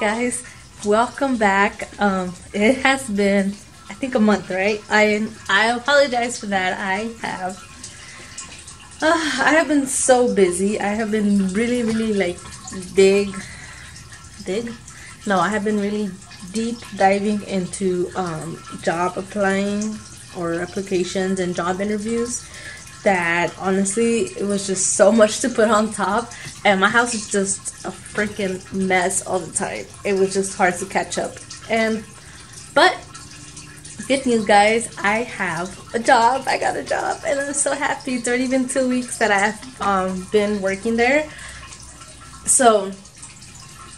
guys, welcome back. Um, it has been, I think, a month, right? I I apologize for that. I have, uh, I have been so busy. I have been really, really like dig, dig. No, I have been really deep diving into um, job applying or applications and job interviews that honestly it was just so much to put on top. And my house was just a freaking mess all the time. It was just hard to catch up. And but good news guys i have a job. I got a job. And i'm so happy. It's already been two weeks that i've um, been working there. So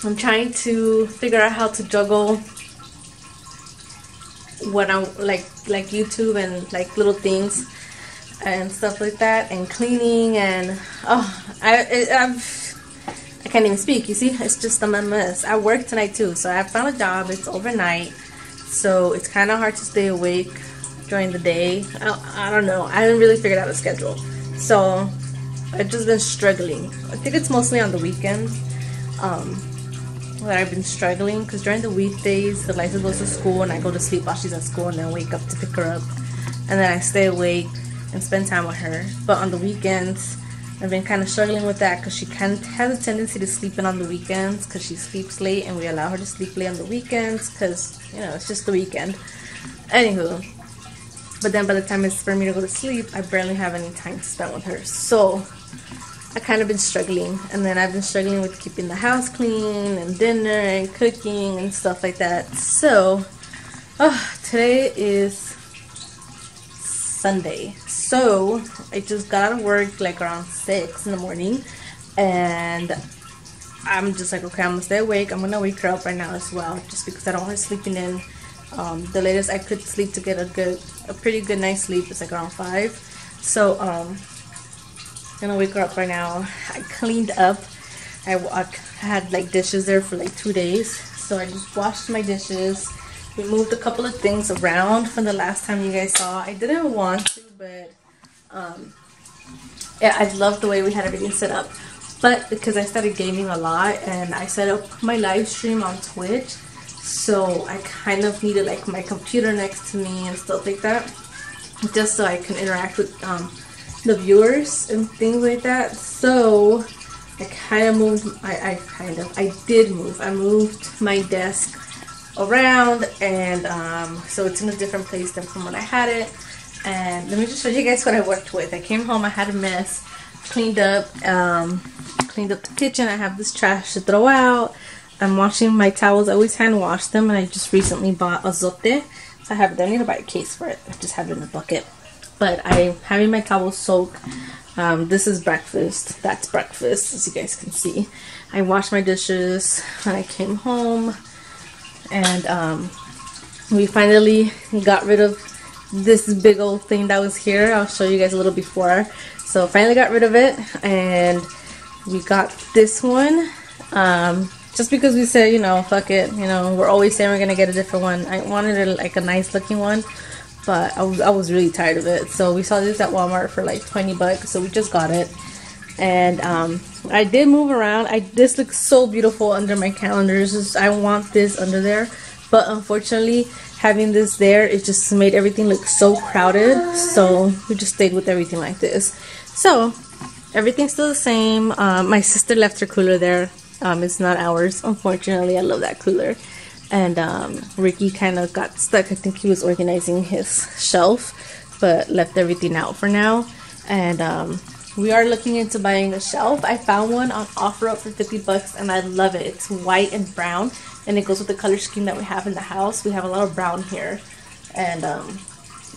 i'm trying to figure out how to juggle what i'm like like youtube and like little things and stuff like that, and cleaning, and oh, I I've, I can't even speak. You see, it's just a mess. I work tonight too, so I found a job. It's overnight, so it's kind of hard to stay awake during the day. I, I don't know. I haven't really figured out a schedule, so I've just been struggling. I think it's mostly on the weekends. Um, that I've been struggling because during the weekdays, Delisa goes to school and I go to sleep while she's at school and then wake up to pick her up. And then I stay awake and spend time with her. But on the weekends, I've been kind of struggling with that because she kind has a tendency to sleep in on the weekends because she sleeps late and we allow her to sleep late on the weekends because, you know, it's just the weekend. Anywho, but then by the time it's for me to go to sleep, I barely have any time to spend with her. So I kind of been struggling. And then I've been struggling with keeping the house clean and dinner and cooking and stuff like that. So, oh, today is Sunday. So I just got out of work like around six in the morning, and I'm just like, okay, I'm gonna stay awake. I'm gonna wake her up right now as well, just because I don't want her sleeping in. Um, the latest I could sleep to get a good, a pretty good night's sleep is like around five. So um, I'm gonna wake her up right now. I cleaned up. I, I had like dishes there for like two days, so I just washed my dishes we moved a couple of things around from the last time you guys saw. I didn't want to, but um, yeah, I love the way we had everything set up. But because I started gaming a lot and I set up my live stream on Twitch, so I kind of needed like my computer next to me and stuff like that, just so I can interact with um, the viewers and things like that. So I kind of moved. I, I kind of I did move. I moved my desk around and um, so it's in a different place than from when I had it. And let me just show you guys what I worked with. I came home I had a mess cleaned up um, cleaned up the kitchen. I have this trash to throw out. I'm washing my towels. I always hand wash them and I just recently bought a Zote. So I have it I need to buy a case for it. I just have it in a bucket. But I'm having my towels soak um, this is breakfast. That's breakfast as you guys can see. I washed my dishes when I came home and um, we finally got rid of this big old thing that was here. I'll show you guys a little before. So finally got rid of it and we got this one. Um, just because we said, you know, fuck it, you know, we're always saying we're gonna get a different one. I wanted it like a nice looking one, but I was, I was really tired of it. So we saw this at Walmart for like 20 bucks, so we just got it. And um, I did move around. I this looks so beautiful under my calendars. Just, I want this under there, but unfortunately, having this there, it just made everything look so crowded. So we just stayed with everything like this. So everything's still the same. Um, my sister left her cooler there. Um, it's not ours, unfortunately. I love that cooler. And um, Ricky kind of got stuck. I think he was organizing his shelf, but left everything out for now. And um, we are looking into buying a shelf. I found one on OfferUp for 50 bucks and I love it. It's white and brown and it goes with the color scheme that we have in the house. We have a lot of brown here and um,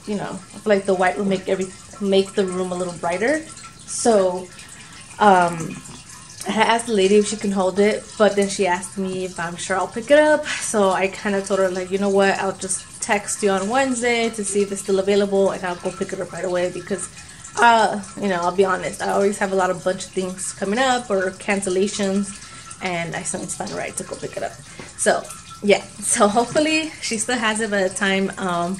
you know, I feel like the white will make every make the room a little brighter. So um, I asked the lady if she can hold it, but then she asked me if I'm sure I'll pick it up. So I kind of told her like, you know what, I'll just text you on Wednesday to see if it's still available and I'll go pick it up right away because uh, you know, I'll be honest, I always have a lot of bunch of things coming up or cancellations, and I sometimes find right to go pick it up. So, yeah, so hopefully she still has it by the time um,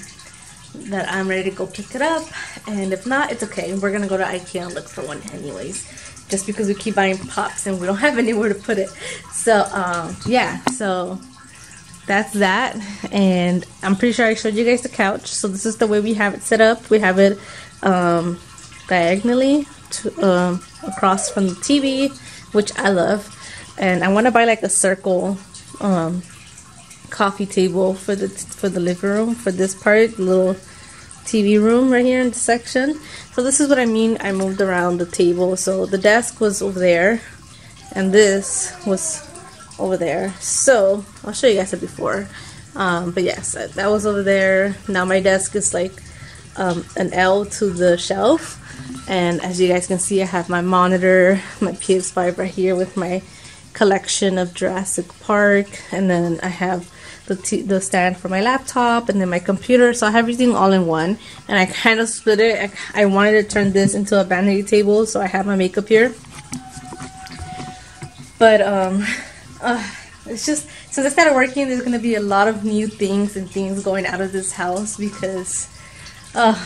that I'm ready to go pick it up. And if not, it's okay. We're gonna go to Ikea and look for one anyways. Just because we keep buying pops and we don't have anywhere to put it. So um, yeah, so that's that. And I'm pretty sure I showed you guys the couch. So this is the way we have it set up. We have it um, diagonally to, um, across from the TV, which I love. And I want to buy like a circle um, coffee table for the for the living room for this part, little TV room right here in the section. So this is what I mean. I moved around the table. So the desk was over there, and this was over there. So I'll show you guys it before. Um, but yes, that was over there. Now my desk is like um, an L to the shelf. And as you guys can see, I have my monitor, my PS5 right here with my collection of Jurassic Park. And then I have the, the stand for my laptop and then my computer. So I have everything all in one. And I kind of split it. I, I wanted to turn this into a vanity table so I have my makeup here. But um uh, it's just since I started working there's gonna be a lot of new things and things going out of this house because uh,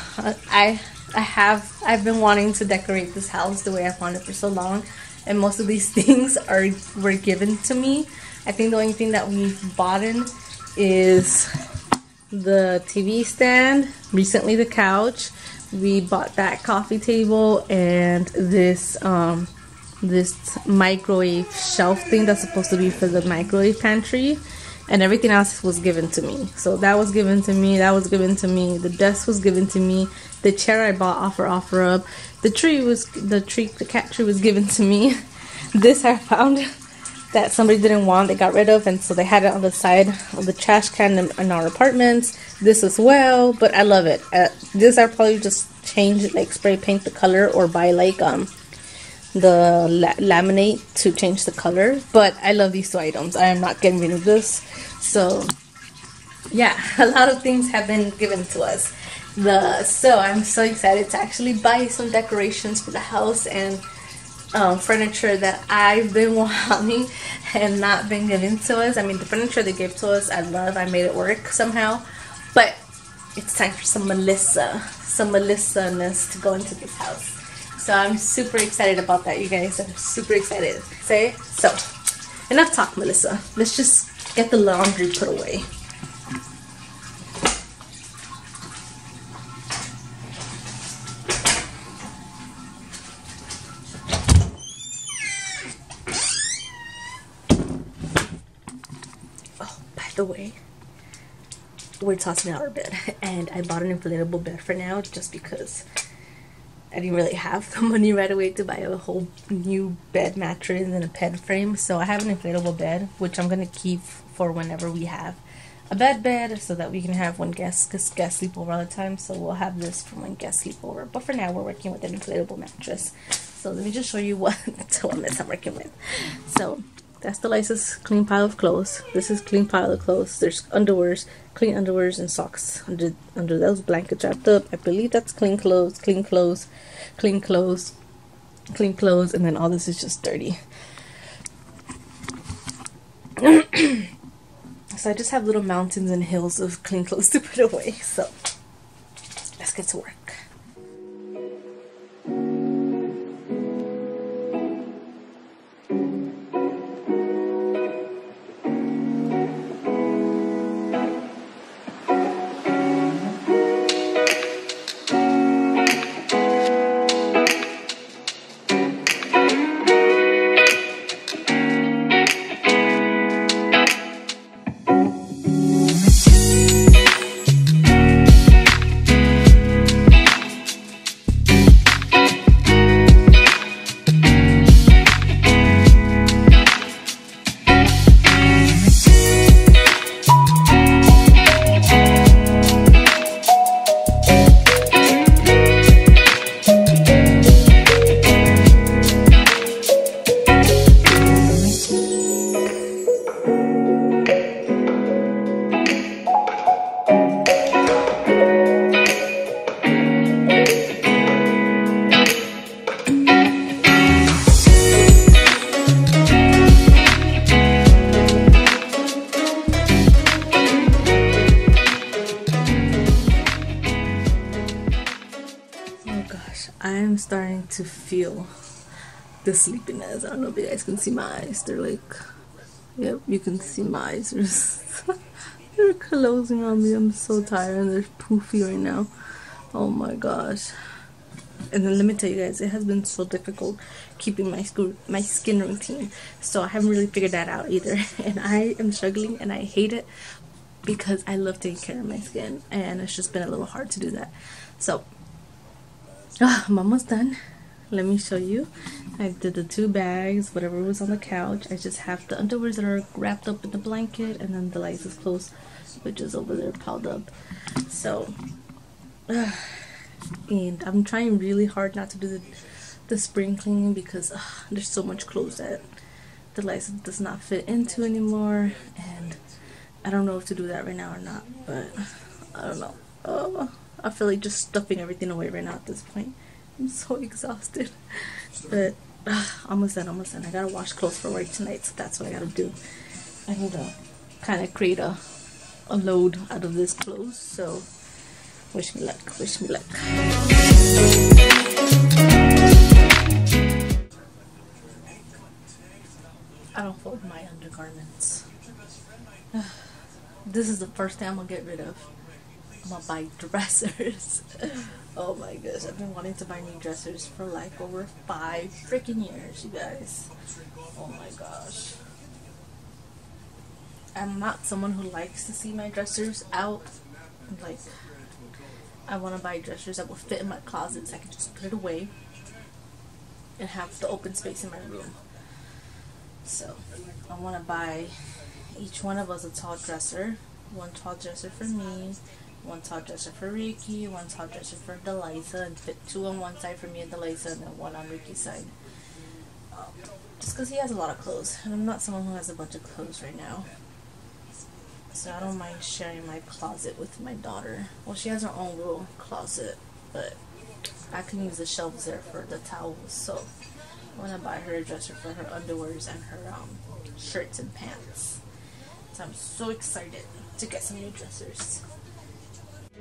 I I have I've been wanting to decorate this house the way I've wanted for so long and most of these things are were given to me I think the only thing that we've bought in is the TV stand, recently the couch. We bought that coffee table and this um, this microwave shelf thing that's supposed to be for the microwave pantry and everything else was given to me. So that was given to me, that was given to me, the desk was given to me, the chair I bought offer offer up, the tree was the tree the cat tree was given to me. This I found that somebody didn't want, they got rid of, and so they had it on the side of the trash can in, in our apartments. This as well, but I love it. Uh, this I probably just change, like spray paint the color or buy like um the la laminate to change the color. But I love these two items. I am not getting rid of this. So yeah, a lot of things have been given to us. The so I'm so excited to actually buy some decorations for the house and um, furniture that I've been wanting and not been given to us. I mean, the furniture they gave to us, I love. I made it work somehow. But it's time for some Melissa, some Melissa-ness to go into this house. So I'm super excited about that, you guys. I'm super excited. Say so. Enough talk, Melissa. Let's just get the laundry put away. Oh, by the way we're tossing out our bed and I bought an inflatable bed for now just because I didn't really have the money right away to buy a whole new bed mattress and a bed frame so I have an inflatable bed which I'm gonna keep for whenever we have a bed bed so that we can have one guest because guests sleep over all the time so we'll have this for when guests sleep over. But for now we're working with an inflatable mattress. So let me just show you what what I'm working with. So that's Delisa's clean pile of clothes. This is clean pile of clothes. There's underwears, clean underwears and socks under under those blankets wrapped up. I believe that's clean clothes, clean clothes, clean clothes, clean clothes, and then all this is just dirty. so I just have little mountains and hills of clean clothes to put away. So let's get to work. Feel the sleepiness. I don't know if you guys can see my eyes. They're like, yep, you can see my eyes. They're, closing on me. I'm so tired and they're poofy right now. Oh my gosh. And then let me tell you guys, it has been so difficult keeping my school, my skin routine. So I haven't really figured that out either. And I am struggling and I hate it because I love taking care of my skin and it's just been a little hard to do that. So oh, I'm almost done. Let me show you. I did the two bags, whatever was on the couch. I just have the underwears that are wrapped up in the blanket and then Delisa's closed which is over there piled up. So, uh, and I'm trying really hard not to do the, the spring cleaning because uh, there's so much clothes that Delisa does not fit into anymore and I don't know if to do that right now or not but I don't know oh I feel like just stuffing everything away right now at this point I'm so exhausted but uh, almost done almost done I gotta wash clothes for work tonight so that's what I gotta do I need to kind of create a, a load out of this clothes so Wish me luck. Wish me luck. I don't fold my undergarments. this is the first thing I'm gonna get rid of. I'm gonna buy dressers. oh my gosh, I've been wanting to buy new dressers for like over five freaking years, you guys. Oh my gosh. I'm not someone who likes to see my dressers out. Like, I want to buy dressers that will fit in my closet so I can just put it away and have the open space in my room. So I want to buy each one of us a tall dresser. One tall dresser for me, one tall dresser for Ricky, one tall dresser for Delisa, and fit two on one side for me and Delisa, and then one on Ricky's side. Um, just because he has a lot of clothes, and I'm not someone who has a bunch of clothes right now so I don't mind sharing my closet with my daughter. Well, she has her own little closet, but I can use the shelves there for the towels. So I'm gonna buy her a dresser for her underwears and her um, shirts and pants. So I'm so excited to get some new dressers.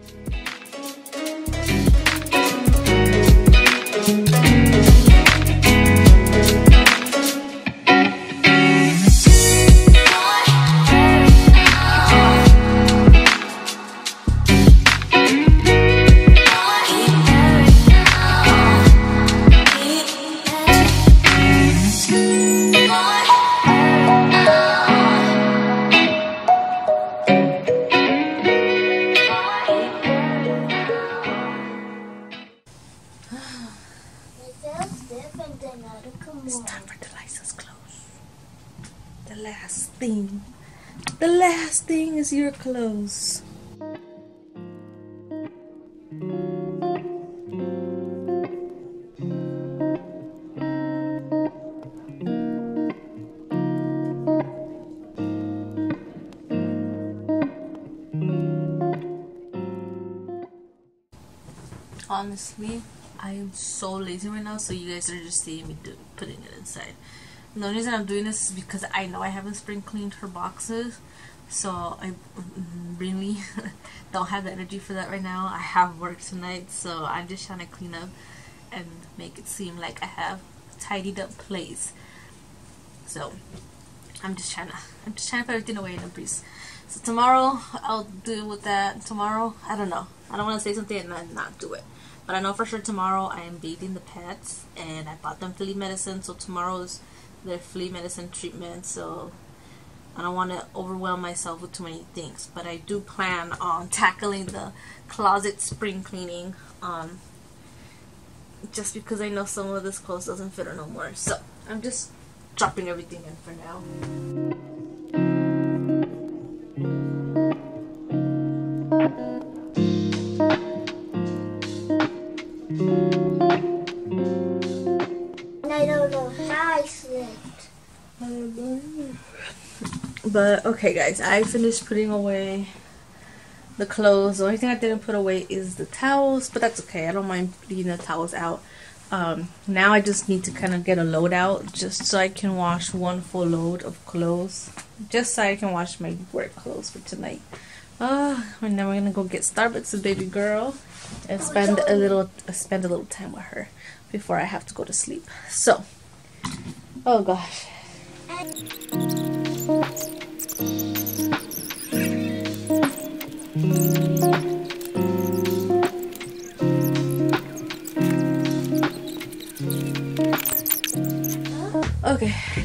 It's your clothes. honestly I am so lazy right now so you guys are just seeing me do, putting it inside and the reason I'm doing this is because I know I haven't spring cleaned her boxes so I mm, really don't have the energy for that right now. I have work tonight so I'm just trying to clean up and make it seem like I have tidied up place. So I'm just trying to I'm just trying to put everything away in a breeze. So tomorrow I'll deal with that. Tomorrow I don't know. I don't want to say something and then not do it. But I know for sure tomorrow I am bathing the pets and I bought them flea medicine. So tomorrow's their flea medicine treatment. So I don't want to overwhelm myself with too many things. But I do plan on tackling the closet spring cleaning. Um, just because I know some of this clothes doesn't fit her no more. So I'm just dropping everything in for now. But okay, guys, I finished putting away the clothes. The only thing I didn't put away is the towels, but that's okay. I don't mind leaving the towels out. Um, now I just need to kind of get a load out just so I can wash one full load of clothes. Just so I can wash my work clothes for tonight. Uh, and then we're gonna go get Starbucks with baby girl and spend a little spend a little time with her before I have to go to sleep. So, oh gosh. Okay,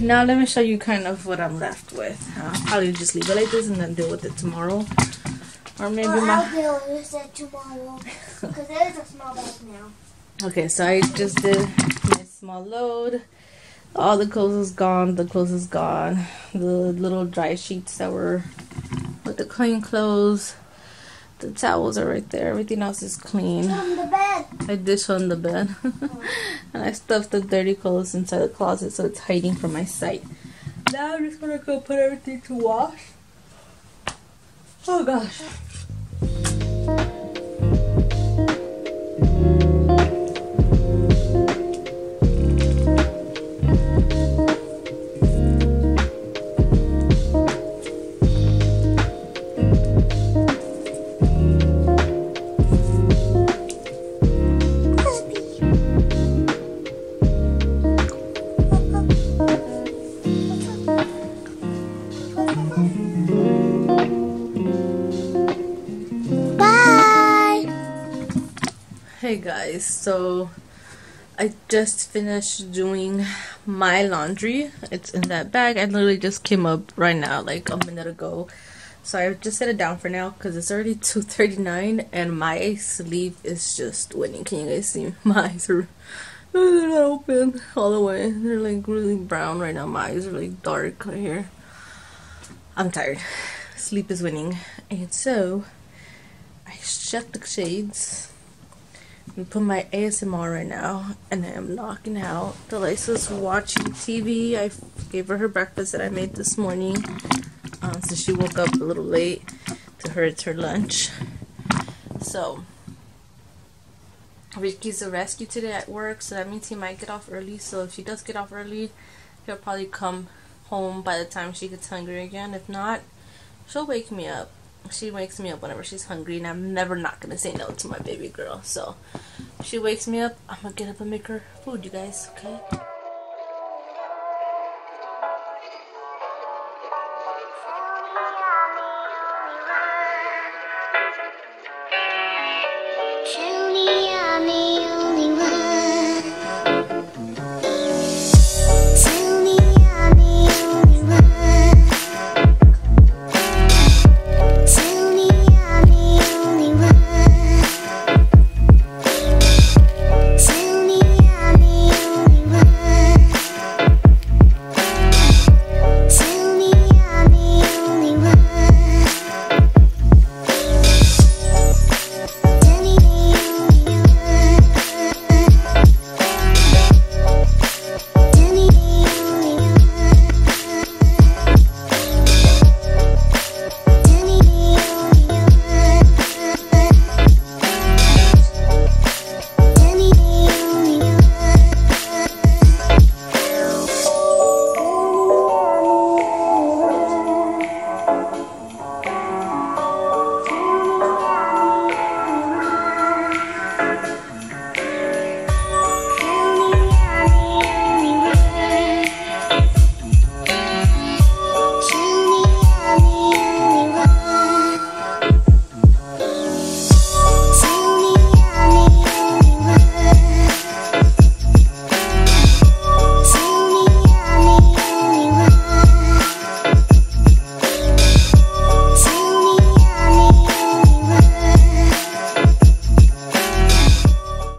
now let me show you kind of what I'm left with. I'll probably just leave it like this and then deal with it tomorrow. Or maybe Well, my... I'll deal with it tomorrow. Because it is a small bag now. Okay, so I just did my small load. All the clothes is gone. The clothes is gone. The little dry sheets that were with the clean clothes. The towels are right there. Everything else is clean. From the bed. I dish on the bed. and I stuffed the dirty clothes inside the closet so it's hiding from my sight. Now I'm just gonna go put everything to wash. Oh gosh. Hey guys, so I just finished doing my laundry. It's in that bag. I literally just came up right now, like a minute ago. So I just set it down for now because it's already 2:39 and my sleep is just winning. Can you guys see? My eyes are they're not open all the way. They're like really brown right now. My eyes are like dark right here. I'm tired. Sleep is winning, and so I shut the shades and put my ASMR right now, and I am knocking out. Delisa's watching TV. I gave her her breakfast that I made this morning, um, so she woke up a little late. To her, it's her lunch. So Ricky's a rescue today at work, so that means he might get off early. So if she does get off early, he'll probably come home by the time she gets hungry again. If not, she'll wake me up. She wakes me up whenever she's hungry, and I'm never not gonna say no to my baby girl. So she wakes me up, I'm gonna get up and make her food, you guys. Okay.